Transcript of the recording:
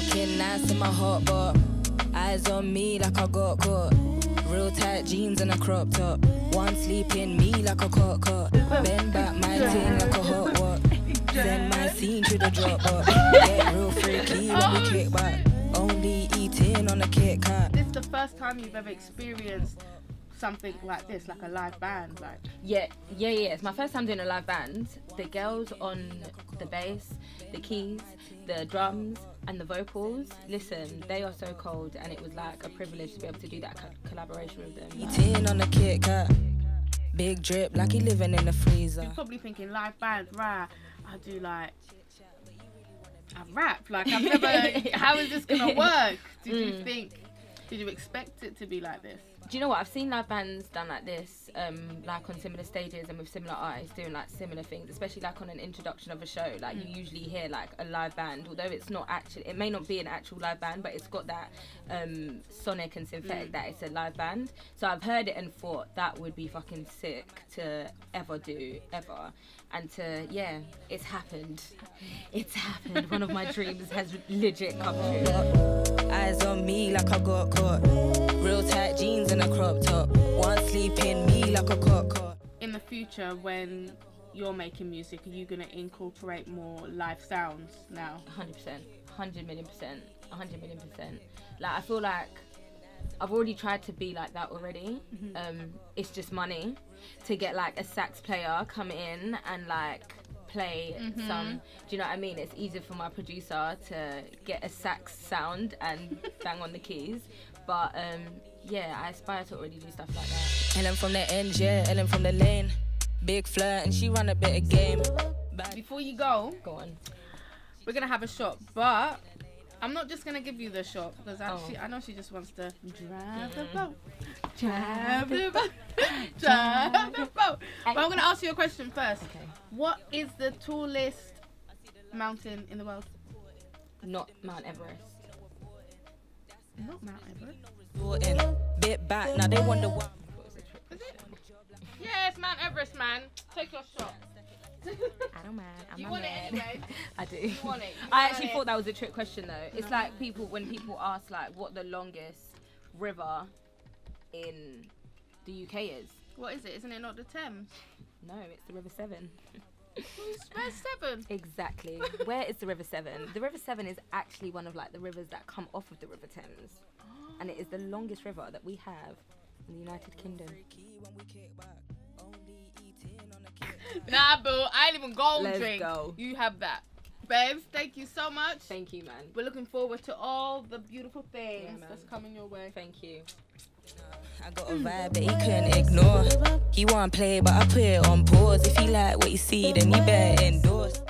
Looking nice in my hot bar. Eyes on me like I got caught. Real tight jeans and a crop top. One sleeping me like a cock cut. Bend back my ting like a hot walk. Send my scene to the drop box. Get real freaky when we kick back. Only eating on a Kit Kat. This is the first time you've ever experienced something like this, like a live band, like. Yeah, yeah, yeah. It's my first time doing a live band. The girls on the bass, the keys, the drums, and the vocals. Listen, they are so cold, and it was like a privilege to be able to do that co- collaboration with them. Eating on a Kit Kat. Big drip like he living in the freezer. You're probably thinking live band, right? I do like. I rap. Like I've never. how is this gonna work? Did you Mm. think? Did you expect it to be like this? Do you know what? I've seen live bands done like this, um, like on similar stages and with similar artists doing like similar things, especially like on an introduction of a show. Like you usually hear like a live band, although it's not actually, it may not be an actual live band, but it's got that um, sonic and synthetic that it's a live band. So I've heard it and thought that would be fucking sick to ever do, ever. And to, yeah, it's happened. It's happened. One of my dreams has legit come true. Eyes on me like I got caught. Real tight jeans and a crop top. One sleeping me like a cock. In the future, when you're making music, are you gonna incorporate more live sounds now? hundred percent, hundred million percent, hundred million percent. Like I feel like I've already tried to be like that already. Um, it's just money to get like a sax player come in and like play some. Do you know what I mean? It's easier for my producer to get a sax sound and bang on the keys. But um, yeah, I aspire to already do stuff like that. Ellen from the end, yeah, Ellen from the lane. Big flirt and she run a bit of game. Bad Before you go, Go on. we're gonna have a shot, but I'm not just gonna give you the shot because Oh. actually I know she just wants to drive the boat, drive the boat, drive the boat. But I'm gonna ask you a question first. Okay. What is the tallest mountain in the world? Not Mount Everest. Not Mount Everest. sorting. Bit back, now they wonder why. What was Is it? Yeah, it's Mount Everest, man. Take your shot. I don't mind. I'm you not want it anyway. I do. You want it. You I want actually it. thought that was a trick question though. It's like people when people ask like what the longest river in the UK is. What is it? Isn't it not the Thames? No, it's the River Severn. Where's seven? Exactly. Where is the River Severn? The River Severn is actually one of like the rivers that come off of the River Thames, and it is the longest river that we have in the United Kingdom. Nah, boo. I ain't even gold Let's drink. go. You have that. Babes, thank you so much. Thank you, man. We're looking forward to all the beautiful things Yeah, that's coming your way. Thank you. I got a vibe that he couldn't ignore. He want play, but I put it on pause. If you like what you see, then you better endorse.